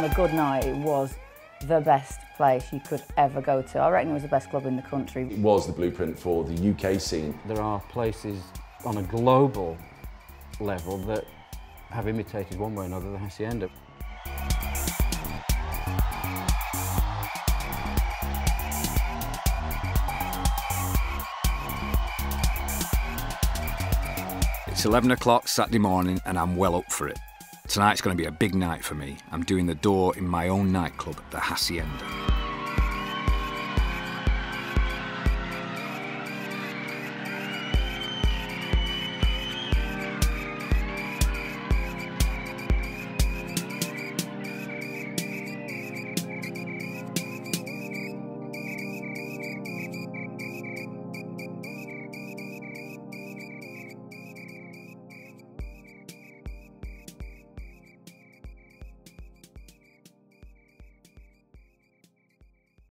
on a good night, it was the best place you could ever go to. I reckon it was the best club in the country. It was the blueprint for the UK scene. There are places on a global level that have imitated one way or another the Hacienda. It's 11 o'clock Saturday morning and I'm well up for it. Tonight's going to be a big night for me. I'm doing the door in my own nightclub, the Hacienda.